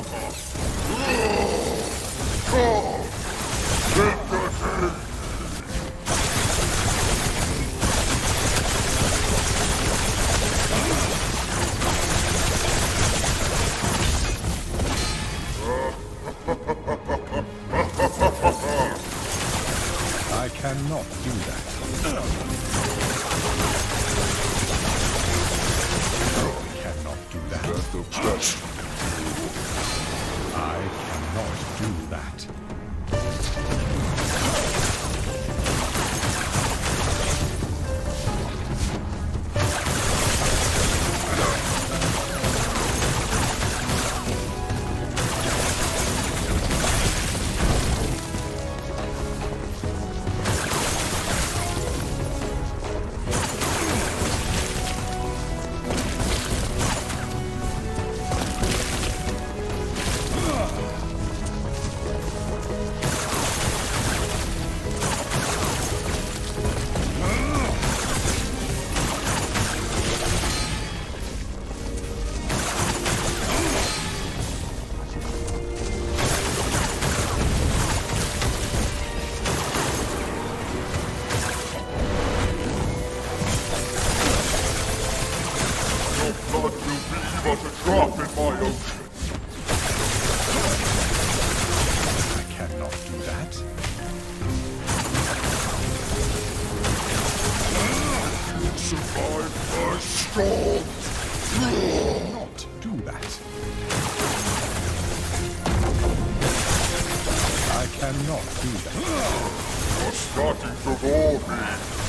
I cannot do that. I cannot do that. I cannot do that. But a drop in my ocean. I cannot do that. Survive my storm. Not do that. I cannot do that. You're starting to bore me.